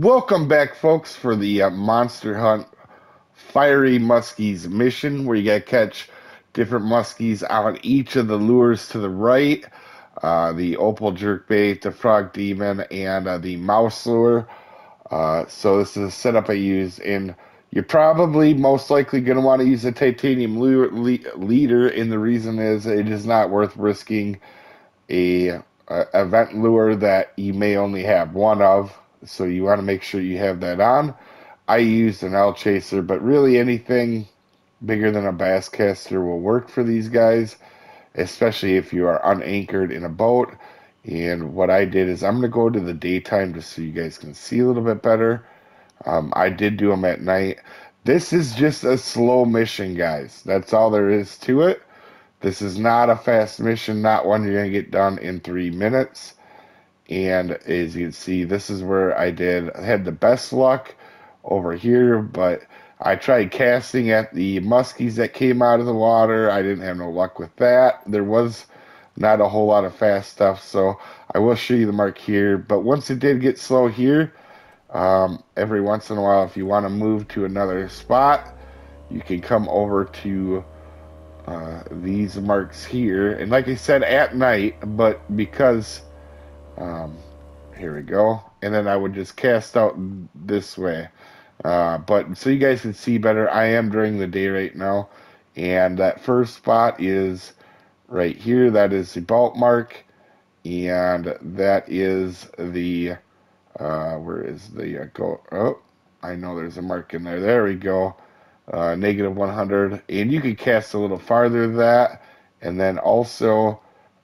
Welcome back, folks, for the uh, Monster Hunt Fiery Muskies mission, where you got to catch different muskies on each of the lures to the right. Uh, the opal jerkbait, the frog demon, and uh, the mouse lure. Uh, so this is a setup I use, and you're probably most likely going to want to use a titanium lure, leader, and the reason is it is not worth risking a, a event lure that you may only have one of. So you want to make sure you have that on. I used an L chaser, but really anything bigger than a bass caster will work for these guys, especially if you are unanchored in a boat. And what I did is I'm going to go to the daytime just so you guys can see a little bit better. Um, I did do them at night. This is just a slow mission, guys. That's all there is to it. This is not a fast mission, not one you're going to get done in three minutes. And as you can see, this is where I did I had the best luck over here, but I tried casting at the muskies that came out of the water. I didn't have no luck with that. There was not a whole lot of fast stuff, so I will show you the mark here. But once it did get slow here, um, every once in a while, if you want to move to another spot, you can come over to uh, these marks here. And like I said, at night, but because, um, here we go. And then I would just cast out this way. Uh, but so you guys can see better, I am during the day right now. And that first spot is right here. That is the bolt mark. And that is the, uh, where is the, uh, go, oh, I know there's a mark in there. There we go. Uh, negative 100. And you can cast a little farther than that. And then also,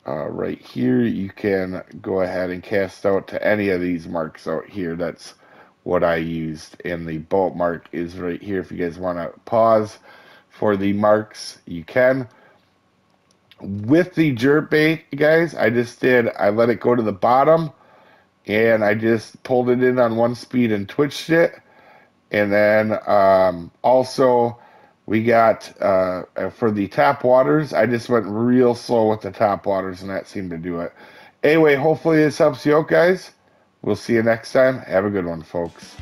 uh, right here, you can go ahead and cast out to any of these marks out here. That's what I used. And the bolt mark is right here. If you guys want to pause for the marks, you can with the jerk bait, guys, I just did, I let it go to the bottom and I just pulled it in on one speed and twitched it. And then um, also, we got uh, for the topwaters, I just went real slow with the topwaters and that seemed to do it. Anyway, hopefully this helps you out, guys. We'll see you next time. Have a good one, folks.